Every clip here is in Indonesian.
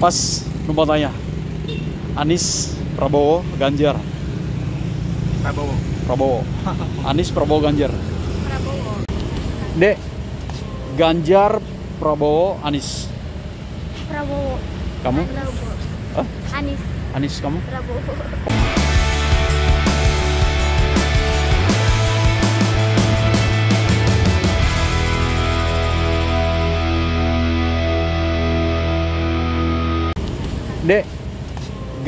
Pas numpang tanya. Anies, Prabowo, Ganjar. Prabowo. Prabowo. Anies, Prabowo, Ganjar. Prabowo. Dek, Ganjar, Prabowo, Anies. Prabowo. Kamu? Prabowo. Hah? Anies. Anies kamu? Prabowo. Dek,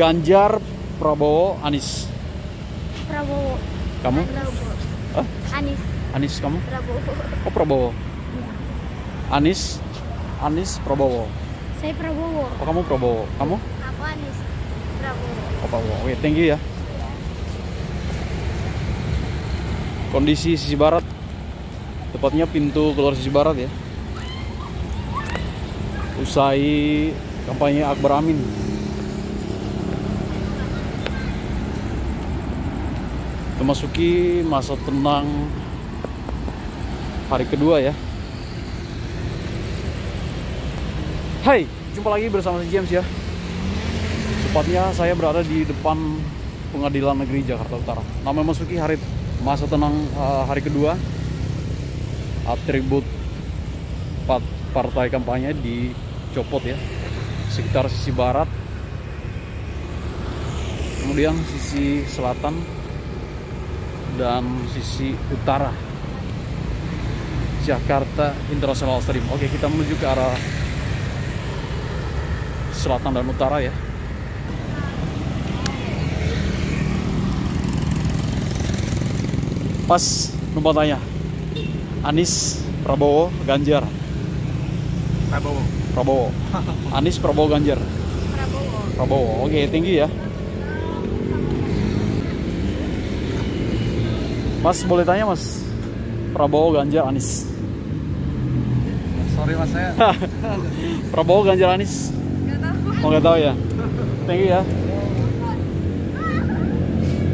Ganjar, Prabowo, Anies. Prabowo. Kamu? Prabowo. Hah? Anies. Anies kamu? Prabowo. Oh Prabowo. Anies, Anies, Prabowo. Saya Prabowo. Oh kamu Prabowo. Kamu? Aku Anies. Prabowo. Oh Prabowo. Oke, thank you ya. Kondisi sisi barat, tepatnya pintu keluar sisi barat ya. Usai kampanye Akbar Amin. Memasuki masa tenang hari kedua ya. Hai, jumpa lagi bersama si James ya. Tepatnya saya berada di depan Pengadilan Negeri Jakarta Utara. Nah, memasuki hari masa tenang eh, hari kedua. Atribut pat- partai kampanye dicopot ya. Sekitar sisi barat. Kemudian sisi selatan dan sisi utara. Jakarta International Stadium. Oke, kita menuju ke arah selatan dan utara ya. Pas numpang tanya. Anies, Prabowo, Ganjar. Prabowo. Prabowo. Anies, Prabowo, Ganjar. Prabowo. Prabowo. Oke, tinggi ya. Mas boleh tanya Mas? Prabowo, Ganjar, Anies. Sorry mas saya. Prabowo, Ganjar, Anies. Oh nggak tahu ya. Thank you ya.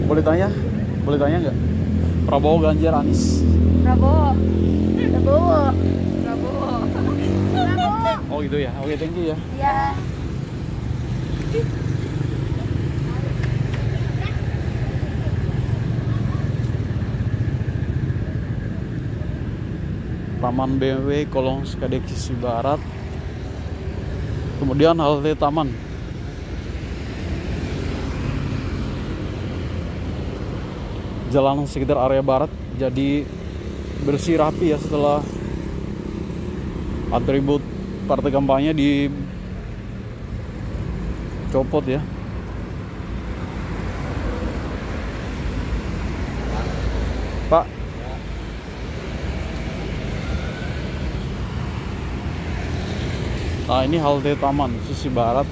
Boleh tanya? Boleh tanya nggak? Prabowo, Ganjar, Anies. Prabowo. Prabowo. Oh gitu ya. Oke, thank you ya. Ya. Taman BMW Kolong Sekadek sisi barat. Kemudian halte taman. Jalan sekitar area barat jadi bersih rapi ya setelah atribut partai kampanye dicopot ya. Pak, Nah ini halte taman sisi barat.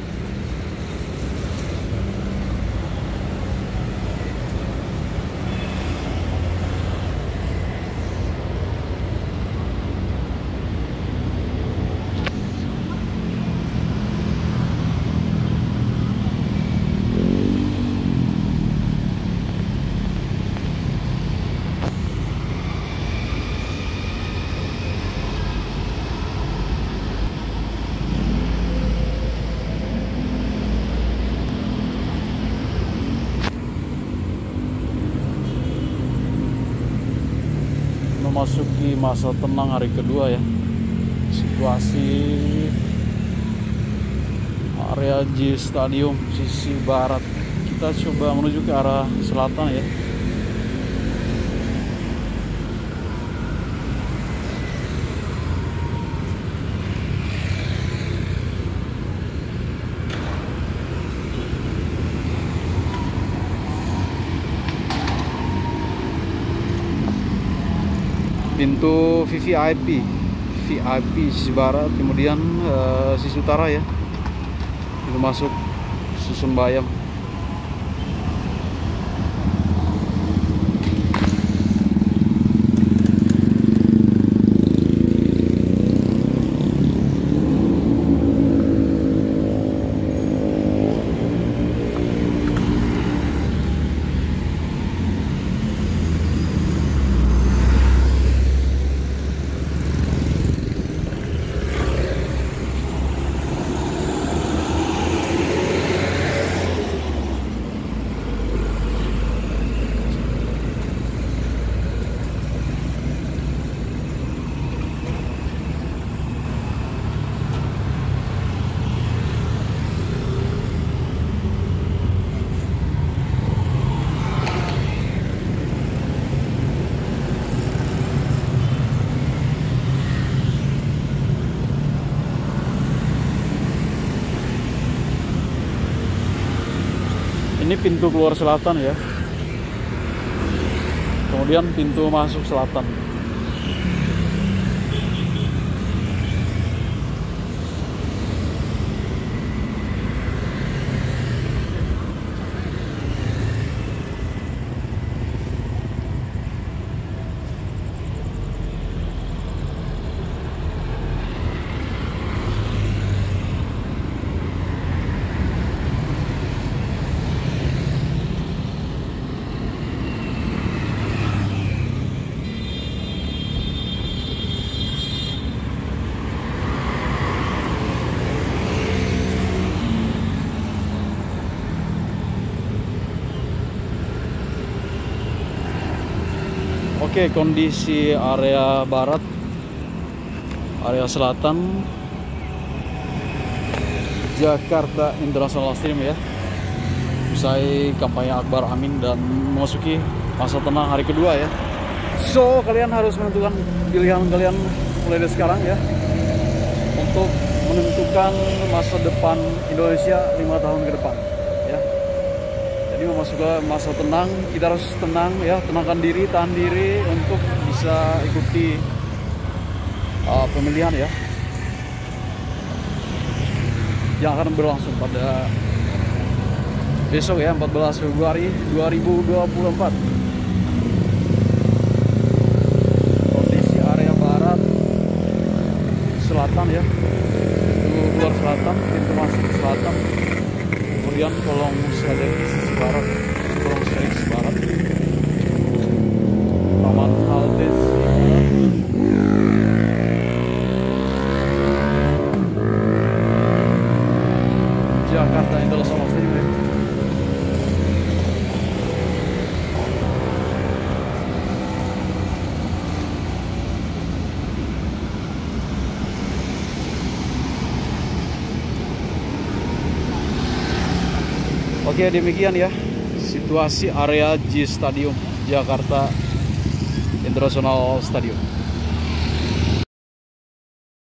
Memasuki masa tenang hari kedua ya. Situasi area J Stadium sisi barat. Kita coba menuju ke arah selatan ya pintu VVIP VIP sisi barat kemudian eh, sisi utara ya. Itu masuk susun bayam ini pintu keluar selatan ya. Kemudian pintu masuk selatan Oke, kondisi area barat, area selatan, Jakarta International Stadium ya. Usai kampanye Akbar Amin dan memasuki masa tenang hari kedua ya. So, kalian harus menentukan pilihan kalian mulai dari sekarang ya. Untuk menentukan masa depan Indonesia lima tahun ke depan Jadi memasuki masa tenang, kita harus tenang ya, tenangkan diri, tahan diri untuk bisa ikuti uh, pemilihan ya. Yang akan berlangsung pada besok ya, 14 Februari 2024. Kondisi area barat, selatan ya, pintu keluar selatan, pintu masuk selatan, kemudian kolong sliding sisi barat kolong sliding sisi barat taman halte sisi barat Jakarta International Stadium ya. Oke demikian ya situasi area J Stadium Jakarta International Stadium.